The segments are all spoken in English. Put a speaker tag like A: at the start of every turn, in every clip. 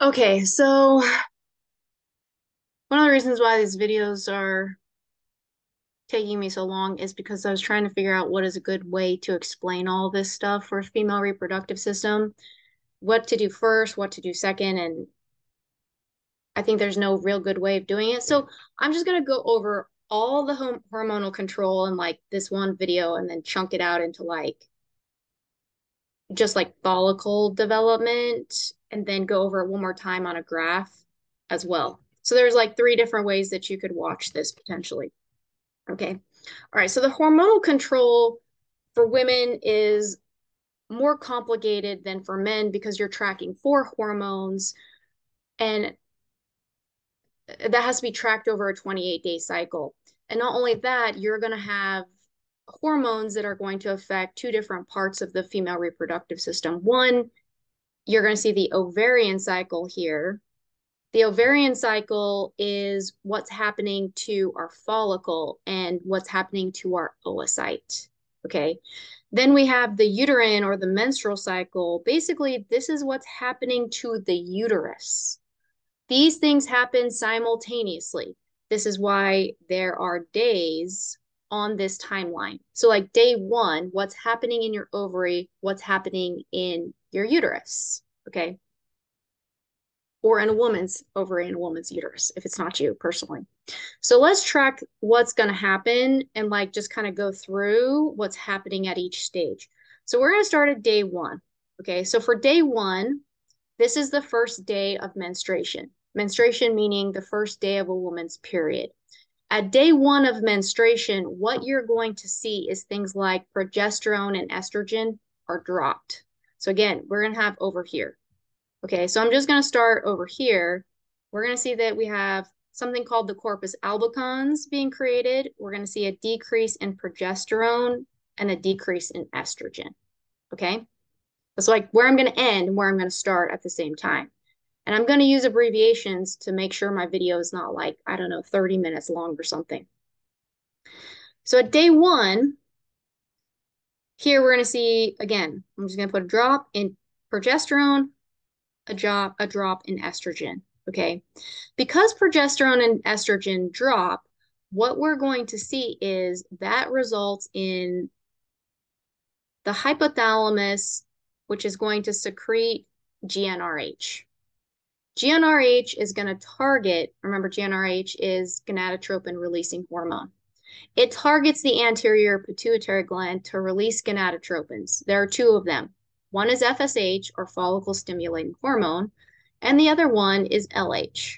A: Okay, so one of the reasons why these videos are taking me so long is because I was trying to figure out what is a good way to explain all this stuff for female reproductive system, what to do first, what to do second, and I think there's no real good way of doing it. So I'm just gonna go over all the hormonal control in like this one video and then chunk it out into like just like follicle development and then go over it one more time on a graph as well. So there's like three different ways that you could watch this potentially. Okay. All right. So the hormonal control for women is more complicated than for men because you're tracking four hormones and that has to be tracked over a 28 day cycle. And not only that, you're going to have hormones that are going to affect two different parts of the female reproductive system. One, you're going to see the ovarian cycle here. The ovarian cycle is what's happening to our follicle and what's happening to our oocyte. Okay. Then we have the uterine or the menstrual cycle. Basically, this is what's happening to the uterus. These things happen simultaneously. This is why there are days on this timeline. So, like day one, what's happening in your ovary, what's happening in your uterus, okay? Or in a woman's ovary and a woman's uterus, if it's not you personally. So, let's track what's going to happen and like just kind of go through what's happening at each stage. So, we're going to start at day one, okay? So, for day one, this is the first day of menstruation. Menstruation meaning the first day of a woman's period. At day one of menstruation, what you're going to see is things like progesterone and estrogen are dropped. So again, we're going to have over here. Okay, so I'm just going to start over here. We're going to see that we have something called the corpus albicans being created. We're going to see a decrease in progesterone and a decrease in estrogen. Okay, that's like where I'm going to end and where I'm going to start at the same time. And I'm going to use abbreviations to make sure my video is not like, I don't know, 30 minutes long or something. So at day one, here we're going to see, again, I'm just going to put a drop in progesterone, a drop, a drop in estrogen, okay? Because progesterone and estrogen drop, what we're going to see is that results in the hypothalamus, which is going to secrete GnRH. GnRH is going to target, remember GnRH is gonadotropin releasing hormone. It targets the anterior pituitary gland to release gonadotropins. There are two of them. One is FSH or follicle stimulating hormone, and the other one is LH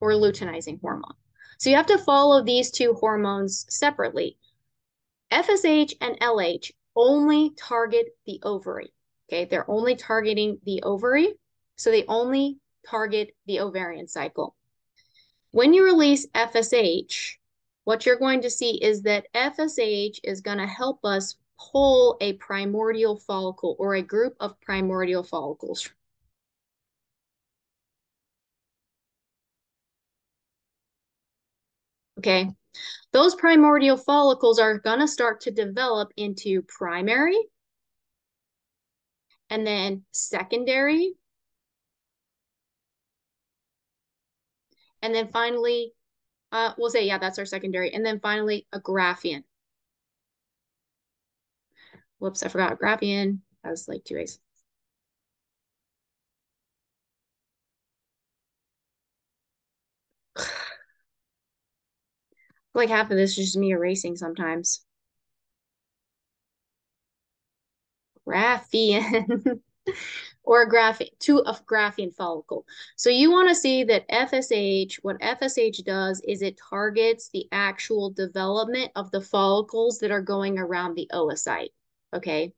A: or luteinizing hormone. So you have to follow these two hormones separately. FSH and LH only target the ovary. Okay, they're only targeting the ovary. So they only target the ovarian cycle. When you release FSH, what you're going to see is that FSH is going to help us pull a primordial follicle or a group of primordial follicles. Okay, those primordial follicles are going to start to develop into primary and then secondary And then finally, uh, we'll say, yeah, that's our secondary. And then finally, a Graafian. Whoops, I forgot. Graafian has like two ways. like half of this is just me erasing sometimes. Graafian. or a graph to a Graafian follicle. So you want to see that FSH, what FSH does is it targets the actual development of the follicles that are going around the oocyte. Okay.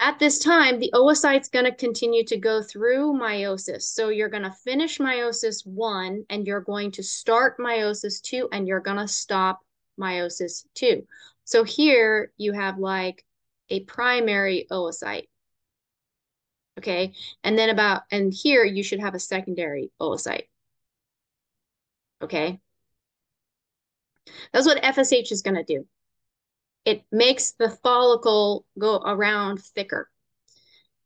A: At this time, the oocyte's going to continue to go through meiosis. So you're going to finish meiosis one and you're going to start meiosis two and you're going to stop meiosis two. So here you have like a primary oocyte okay? And then about, and here you should have a secondary oocyte, okay? That's what FSH is gonna do. It makes the follicle go around thicker.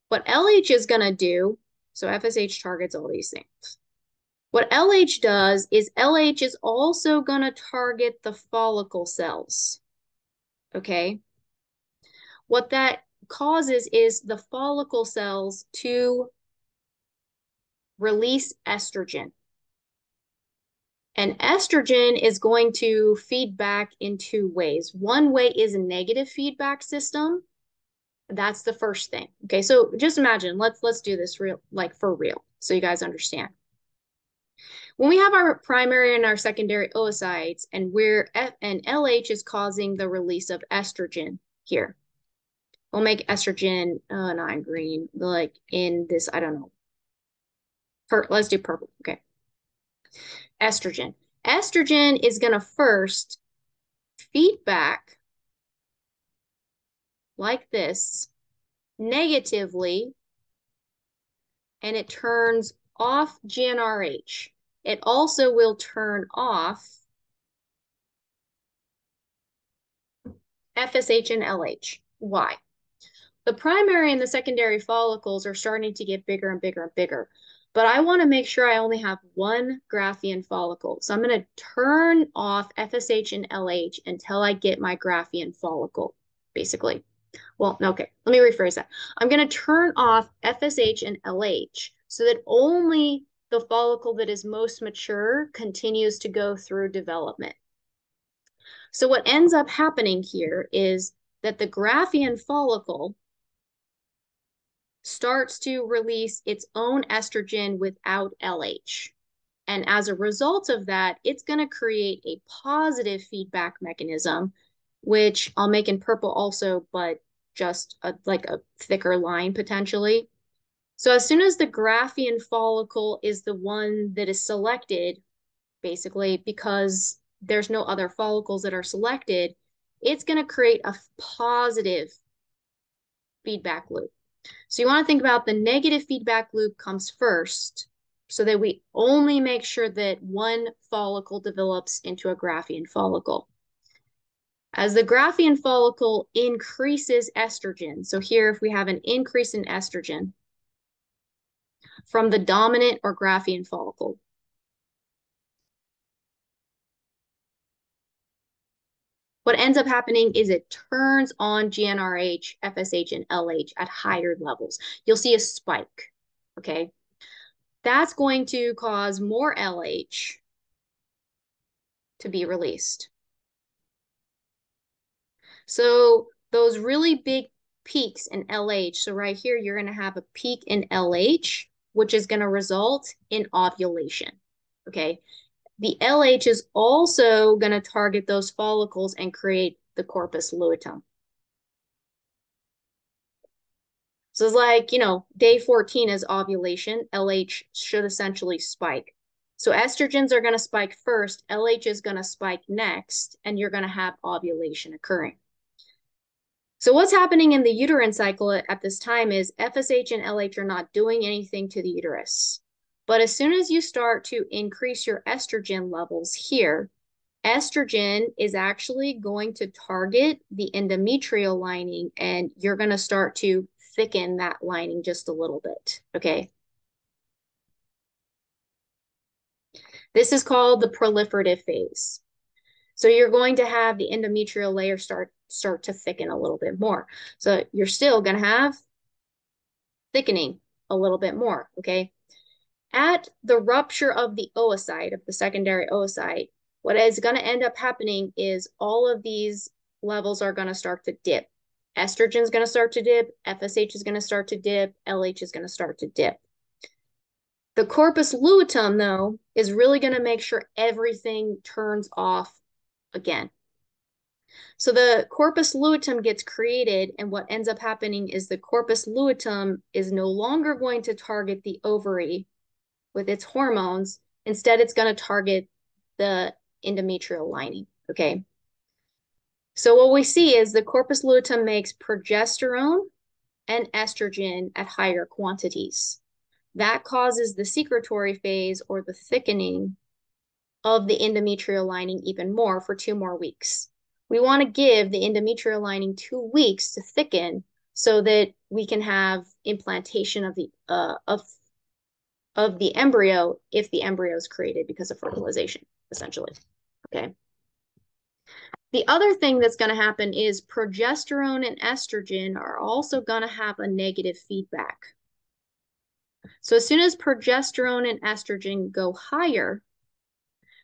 A: What LH is gonna do, So FSH targets all these things. What LH does is LH is also going to target the follicle cells. Okay. What that causes is the follicle cells to release estrogen. And estrogen is going to feed back in two ways. One way is a negative feedback system. That's the first thing. Okay, so just imagine, let's let's do this real like for real so you guys understand. When we have our primary and our secondary oocytes and we're and LH is causing the release of estrogen here. We'll make estrogen uh not green, like in this, I don't know. Per let's do purple. Okay estrogen. Estrogen is going to first feedback like this negatively, and it turns off GnRH. It also will turn off FSH and LH. Why? The primary and the secondary follicles are starting to get bigger and bigger and bigger but I want to make sure I only have one Graafian follicle. So I'm going to turn off FSH and LH until I get my Graafian follicle, basically. Well, okay, let me rephrase that. I'm going to turn off FSH and LH so that only the follicle that is most mature continues to go through development. So what ends up happening here is that the Graafian follicle starts to release its own estrogen without LH. And as a result of that, it's going to create a positive feedback mechanism, which I'll make in purple also, but just a, like a thicker line potentially. So as soon as the Graafian follicle is the one that is selected, basically because there's no other follicles that are selected, it's going to create a positive feedback loop. So you want to think about the negative feedback loop comes first so that we only make sure that one follicle develops into a Graafian follicle. As the Graafian follicle increases estrogen, so here if we have an increase in estrogen from the dominant or Graafian follicle, What ends up happening is it turns on GnRH, FSH, and LH at higher levels. You'll see a spike, okay? That's going to cause more LH to be released. So those really big peaks in LH, so right here, you're gonna have a peak in LH, which is gonna result in ovulation, okay? The LH is also going to target those follicles and create the corpus luteum. So it's like, you know, day 14 is ovulation. LH should essentially spike. So estrogens are going to spike first, LH is going to spike next, and you're going to have ovulation occurring. So what's happening in the uterine cycle at this time is FSH and LH are not doing anything to the uterus. But as soon as you start to increase your estrogen levels here, estrogen is actually going to target the endometrial lining and you're going to start to thicken that lining just a little bit, okay? This is called the proliferative phase. So you're going to have the endometrial layer start start to thicken a little bit more. So you're still going to have thickening a little bit more, okay? At the rupture of the oocyte, of the secondary oocyte, what is going to end up happening is all of these levels are going to start to dip. Estrogen is going to start to dip, FSH is going to start to dip, LH is going to start to dip. The corpus luteum, though, is really going to make sure everything turns off again. So the corpus luteum gets created, and what ends up happening is the corpus luteum is no longer going to target the ovary with its hormones. Instead, it's going to target the endometrial lining. Okay. So what we see is the corpus luteum makes progesterone and estrogen at higher quantities. That causes the secretory phase or the thickening of the endometrial lining even more for two more weeks. We want to give the endometrial lining two weeks to thicken so that we can have implantation of the uh, of of the embryo if the embryo is created because of fertilization, essentially. Okay. The other thing that's going to happen is progesterone and estrogen are also going to have a negative feedback. So as soon as progesterone and estrogen go higher,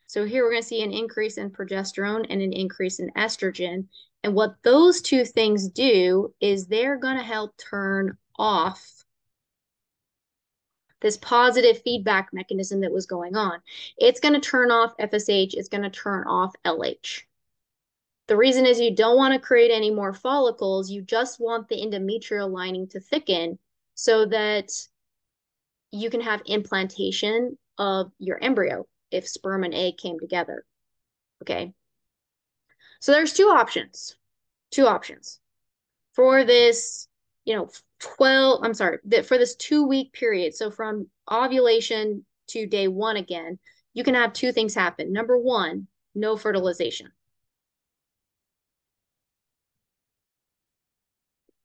A: so here we're going to see an increase in progesterone and an increase in estrogen. And what those two things do is they're going to help turn off this positive feedback mechanism that was going on. It's going to turn off FSH, it's going to turn off LH. The reason is you don't want to create any more follicles, you just want the endometrial lining to thicken so that you can have implantation of your embryo if sperm and egg came together. Okay. So there's two options. Two options. For this, you know, 12, I'm sorry, that for this two week period. So from ovulation to day one again, you can have two things happen. Number one, no fertilization.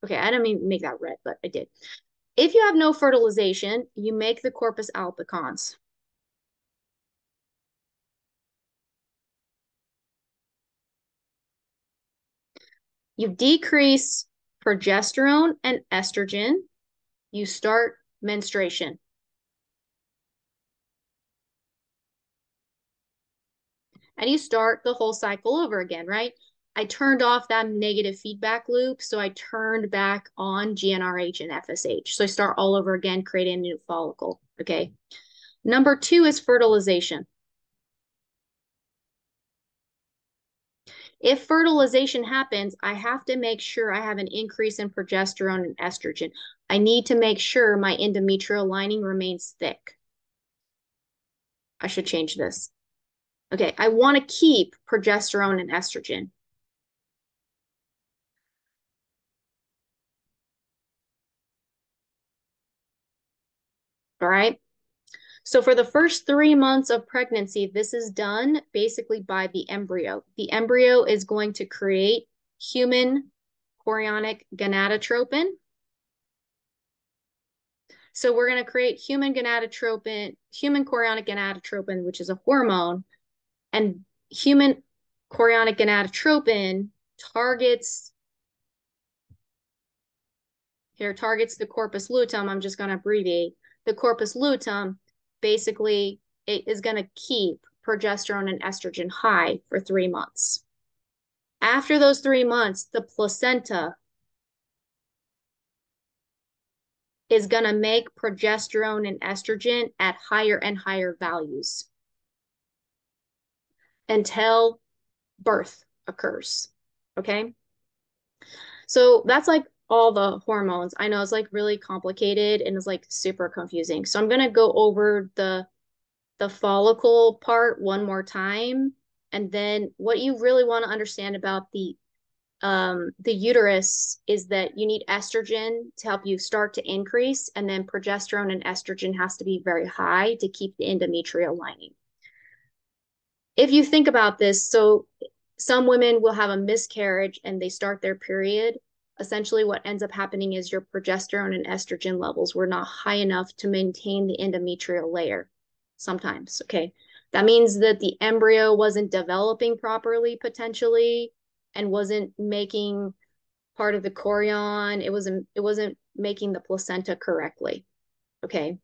A: Okay, I didn't mean make that red, but I did. If you have no fertilization, you make the corpus albicans. You decrease progesterone and estrogen. You start menstruation. And you start the whole cycle over again, right? I turned off that negative feedback loop. So I turned back on GnRH and FSH. So I start all over again, creating a new follicle. Okay. Number two is fertilization. If fertilization happens, I have to make sure I have an increase in progesterone and estrogen. I need to make sure my endometrial lining remains thick. I should change this. Okay, I want to keep progesterone and estrogen. All right. So for the first three months of pregnancy, this is done basically by the embryo. The embryo is going to create human chorionic gonadotropin. So we're going to create human gonadotropin, human chorionic gonadotropin, which is a hormone, and human chorionic gonadotropin targets here targets the corpus luteum. I'm just going to abbreviate the corpus luteum basically it is going to keep progesterone and estrogen high for three months. After those three months, the placenta is going to make progesterone and estrogen at higher and higher values until birth occurs. Okay. So that's like all the hormones. I know it's like really complicated and it's like super confusing. So I'm going to go over the the follicle part one more time and then what you really want to understand about the um the uterus is that you need estrogen to help you start to increase and then progesterone and estrogen has to be very high to keep the endometrial lining. If you think about this, so some women will have a miscarriage and they start their period essentially what ends up happening is your progesterone and estrogen levels were not high enough to maintain the endometrial layer sometimes okay? That means that the embryo wasn't developing properly potentially and wasn't making part of the chorion. It wasn't it wasn't making the placenta correctly okay